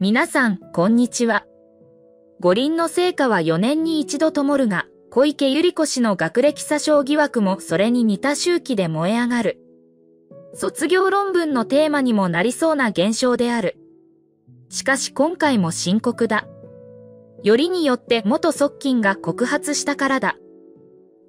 皆さん、こんにちは。五輪の成果は4年に一度灯るが、小池百合子氏の学歴詐称疑惑もそれに似た周期で燃え上がる。卒業論文のテーマにもなりそうな現象である。しかし今回も深刻だ。よりによって元側近が告発したからだ。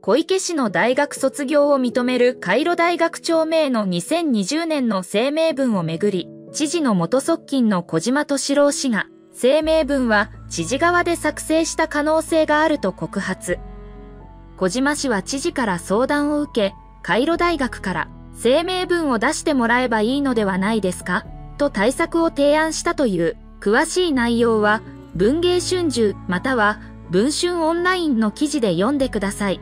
小池氏の大学卒業を認めるカイロ大学長名の2020年の声明文をめぐり、知事の元側近の小島敏郎氏が、声明文は知事側で作成した可能性があると告発。小島氏は知事から相談を受け、カイロ大学から声明文を出してもらえばいいのではないですかと対策を提案したという詳しい内容は文芸春秋または文春オンラインの記事で読んでください。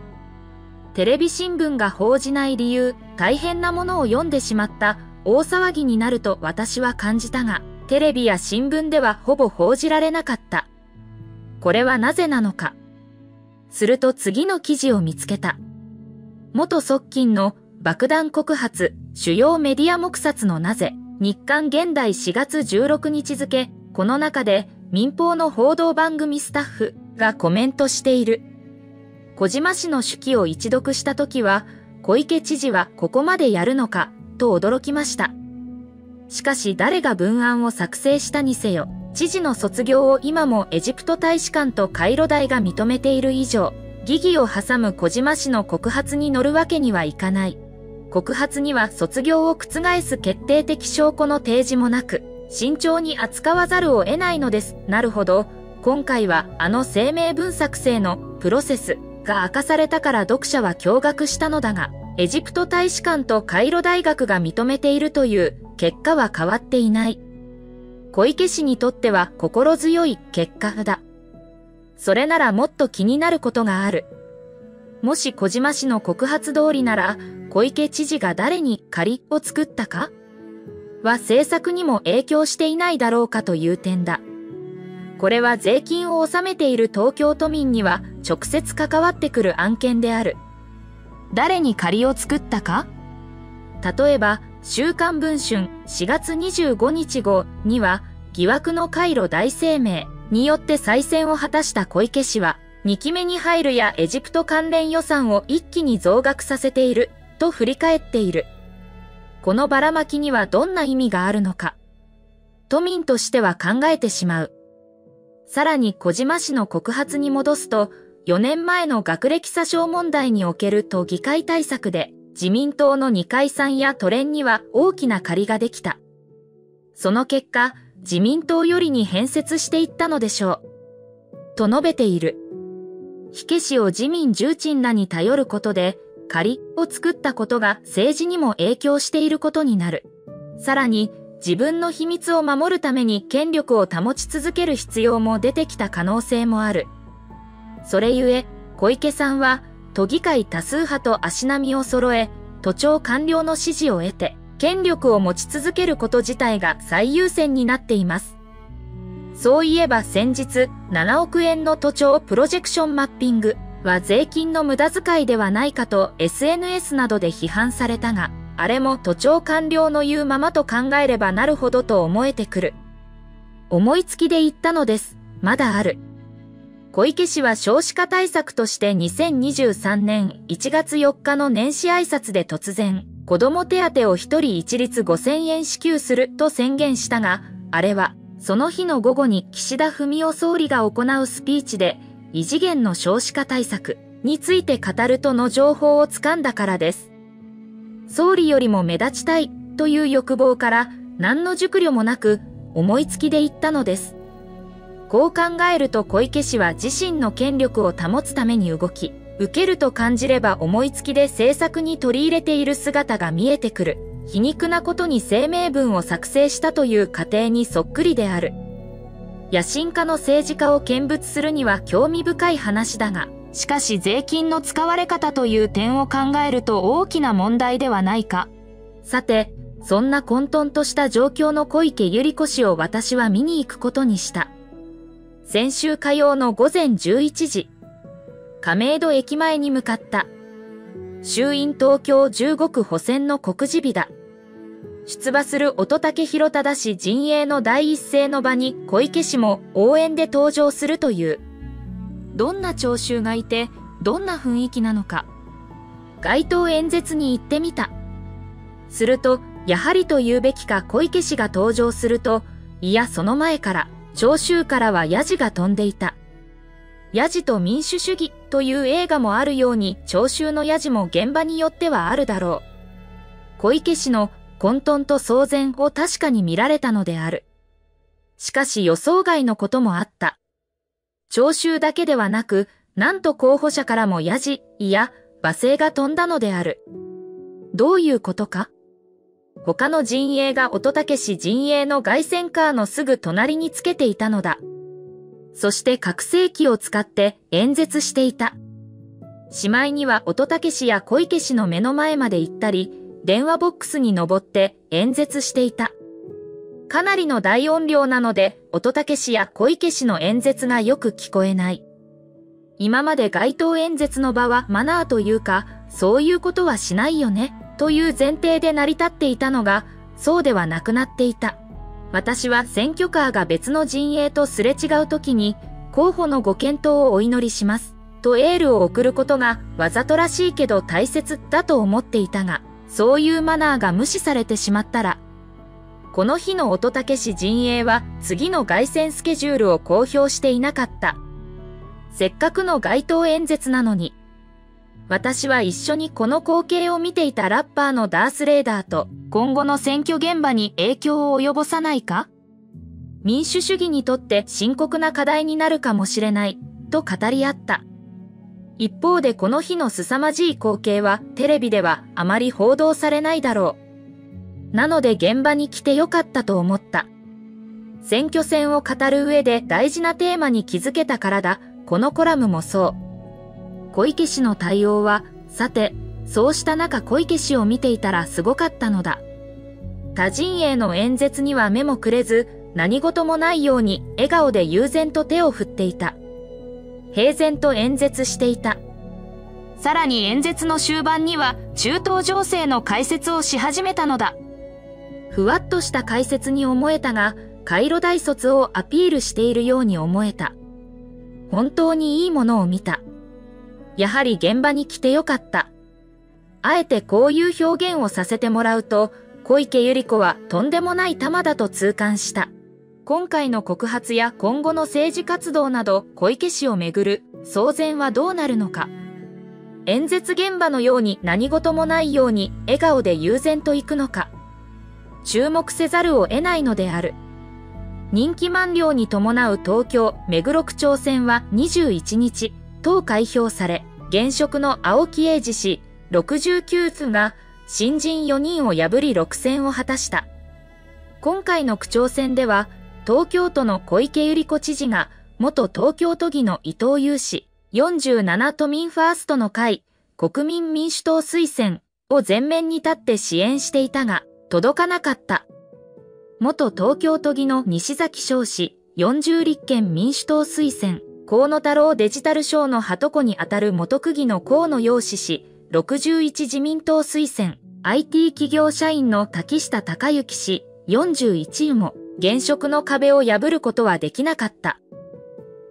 テレビ新聞が報じない理由、大変なものを読んでしまった大騒ぎになると私は感じたが、テレビや新聞ではほぼ報じられなかった。これはなぜなのか。すると次の記事を見つけた。元側近の爆弾告発、主要メディア目殺のなぜ、日刊現代4月16日付、この中で民放の報道番組スタッフがコメントしている。小島氏の手記を一読した時は、小池知事はここまでやるのか、と驚きました。しかし誰が文案を作成したにせよ、知事の卒業を今もエジプト大使館とカイロ大が認めている以上、疑義を挟む小島氏の告発に乗るわけにはいかない。告発には卒業を覆す決定的証拠の提示もなく、慎重に扱わざるを得ないのです。なるほど。今回はあの声明文作成のプロセスが明かされたから読者は驚愕したのだが、エジプト大使館とカイロ大学が認めているという結果は変わっていない。小池氏にとっては心強い結果だ。それならもっと気になることがある。もし小島氏の告発通りなら、小池知事が誰に仮を作ったか？は政策にも影響していないだろうかという点だ。これは税金を納めている東京都民には直接関わってくる案件である。誰に仮を作ったか？例えば、週刊文春4月25日号には、疑惑の回路大声明によって再選を果たした小池氏は、2期目に入るやエジプト関連予算を一気に増額させている、と振り返っている。このばらまきにはどんな意味があるのか？都民としては考えてしまう。さらに小島氏の告発に戻すと、4年前の学歴詐称問題における都議会対策で、自民党の二階さんや都連には大きな借りができた。その結果、自民党よりに変節していったのでしょう。と述べている。火消しを自民重鎮らに頼ることで、仮を作ったことが政治にも影響していることになる。さらに、自分の秘密を守るために権力を保ち続ける必要も出てきた可能性もある。それゆえ、小池さんは、都議会多数派と足並みを揃え、都庁官僚の支持を得て、権力を持ち続けること自体が最優先になっています。そういえば先日、7億円の都庁プロジェクションマッピングは税金の無駄遣いではないかと SNS などで批判されたが、あれも都庁官僚の言うままと考えればなるほどと思えてくる。思いつきで言ったのです。まだある。小池氏は少子化対策として2023年1月4日の年始挨拶で突然、子供手当を一人一律5000円支給すると宣言したが、あれは、その日の午後に岸田文雄総理が行うスピーチで、異次元の少子化対策について語るとの情報をつかんだからです。総理よりも目立ちたいという欲望から何の熟慮もなく思いつきで言ったのです。こう考えると小池氏は自身の権力を保つために動き、受けると感じれば思いつきで政策に取り入れている姿が見えてくる。皮肉なことに声明文を作成したという過程にそっくりである。野心家の政治家を見物するには興味深い話だが、しかし税金の使われ方という点を考えると大きな問題ではないか。さて、そんな混沌とした状況の小池百合子氏を私は見に行くことにした。先週火曜の午前11時、亀戸駅前に向かった。衆院東京15区補選の告示日だ。出馬する乙武弘忠氏陣営の第一声の場に小池氏も応援で登場するという。どんな聴衆がいて、どんな雰囲気なのか。街頭演説に行ってみた。すると、やはりと言うべきか小池氏が登場すると、いやその前から、聴衆からはヤジが飛んでいた。ヤジと民主主義という映画もあるように聴衆のヤジも現場によってはあるだろう。小池氏の混沌と騒然を確かに見られたのである。しかし予想外のこともあった。聴衆だけではなく、なんと候補者からもヤジ、いや、罵声が飛んだのである。どういうことか？他の陣営が乙武氏陣営の外線カーのすぐ隣につけていたのだ。そして拡声器を使って演説していた。しまいには乙武氏や小池氏の目の前まで行ったり、電話ボックスに登って演説していた。かなりの大音量なので、乙武氏や小池氏の演説がよく聞こえない。今まで街頭演説の場はマナーというか、そういうことはしないよね、という前提で成り立っていたのが、そうではなくなっていた。私は選挙カーが別の陣営とすれ違う時に、候補のご検討をお祈りします、とエールを送ることがわざとらしいけど大切だと思っていたが、そういうマナーが無視されてしまったら、この日の乙武氏陣営は次の凱旋スケジュールを公表していなかった。せっかくの街頭演説なのに。私は一緒にこの光景を見ていたラッパーのダースレーダーと今後の選挙現場に影響を及ぼさないか？民主主義にとって深刻な課題になるかもしれないと語り合った。一方でこの日の凄まじい光景はテレビではあまり報道されないだろう。なので現場に来てよかったと思った。選挙戦を語る上で大事なテーマに気づけたからだ、このコラムもそう。小池氏の対応は、さて、そうした中小池氏を見ていたらすごかったのだ。他陣営の演説には目もくれず、何事もないように笑顔で悠然と手を振っていた。平然と演説していた。さらに演説の終盤には中東情勢の解説をし始めたのだ。ふわっとした解説に思えたが、カイロ大卒をアピールしているように思えた。本当にいいものを見た。やはり現場に来てよかった。あえてこういう表現をさせてもらうと、小池百合子はとんでもない玉だと痛感した。今回の告発や今後の政治活動など小池氏をめぐる騒然はどうなるのか。演説現場のように何事もないように笑顔で悠然と行くのか。注目せざるを得ないのである。人気満了に伴う東京目黒区長選は21日、党開票され、現職の青木英二氏69府が新人4人を破り6選を果たした。今回の区長選では、東京都の小池百合子知事が、元東京都議の伊藤祐氏、47都民ファーストの会、国民民主党推薦を前面に立って支援していたが、届かなかった。元東京都議の西崎翔氏、40立憲民主党推薦、河野太郎デジタル省の鳩子にあたる元区議の河野洋志氏、61自民党推薦、IT 企業社員の滝下隆之氏、41位も、現職の壁を破ることはできなかった。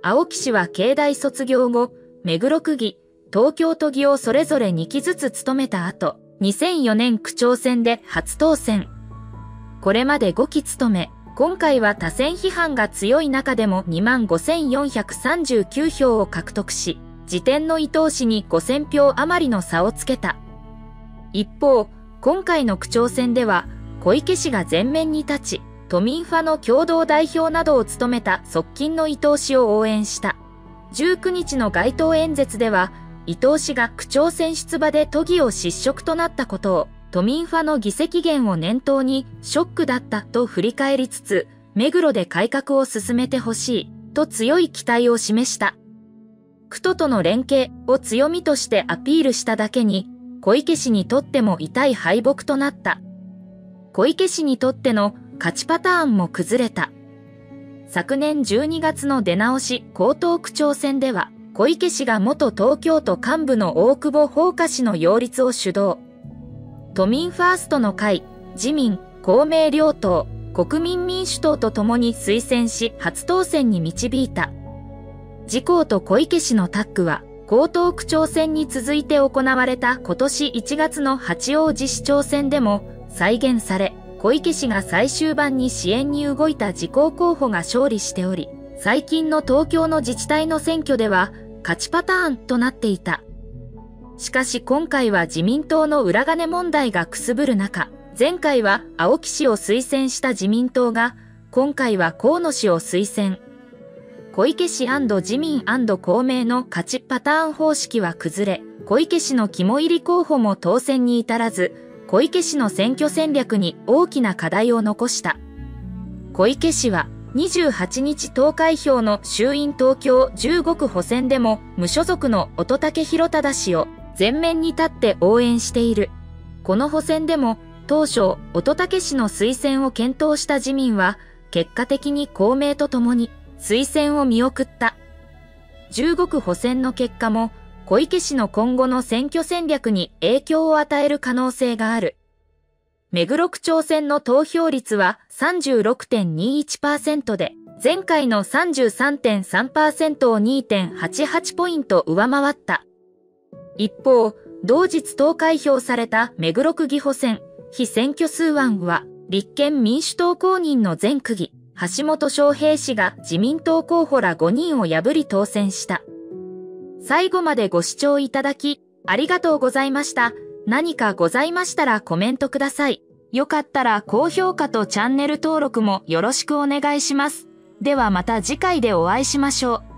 青木氏は経大卒業後、目黒区議、東京都議をそれぞれ2期ずつ務めた後、2004年区長選で初当選。これまで5期務め、今回は多選批判が強い中でも25,439票を獲得し、時点の伊藤氏に5000票余りの差をつけた。一方、今回の区長選では、小池氏が前面に立ち、都民ファの共同代表などを務めた側近の伊藤氏を応援した。19日の街頭演説では、伊藤氏が区長選出馬で都議を失職となったことを、都民ファの議席減を念頭にショックだったと振り返りつつ、目黒で改革を進めてほしい、と強い期待を示した。区都との連携を強みとしてアピールしただけに、小池氏にとっても痛い敗北となった。小池氏にとっての勝ちパターンも崩れた。昨年12月の出直し江東区長選では、小池氏が元東京都幹部の大久保法華氏の擁立を主導。都民ファーストの会、自民、公明両党、国民民主党と共に推薦し初当選に導いた。自公と小池氏のタッグは、江東区長選に続いて行われた今年1月の八王子市長選でも再現され、小池氏が最終盤に支援に動いた自公候補が勝利しており、最近の東京の自治体の選挙では勝ちパターンとなっていた。しかし今回は自民党の裏金問題がくすぶる中、前回は青木氏を推薦した自民党が、今回は河野氏を推薦。小池氏自民公明の勝ちパターン方式は崩れ、小池氏の肝入り候補も当選に至らず、小池氏の選挙戦略に大きな課題を残した。小池氏は28日投開票の衆院東京15区補選でも無所属の乙武弘忠氏を前面に立って応援している。この補選でも当初、乙武氏の推薦を検討した自民は、結果的に公明と共に推薦を見送った。15区補選の結果も、小池氏の今後の選挙戦略に影響を与える可能性がある。目黒区長選の投票率は36.21%で、前回の33.3%を2.88ポイント上回った。一方、同日投開票された目黒区議補選、非選挙数案は、立憲民主党公認の全区議、橋本翔平氏が自民党候補ら5人を破り当選した。最後までご視聴いただき、ありがとうございました。何かございましたらコメントください。よかったら高評価とチャンネル登録もよろしくお願いします。ではまた次回でお会いしましょう。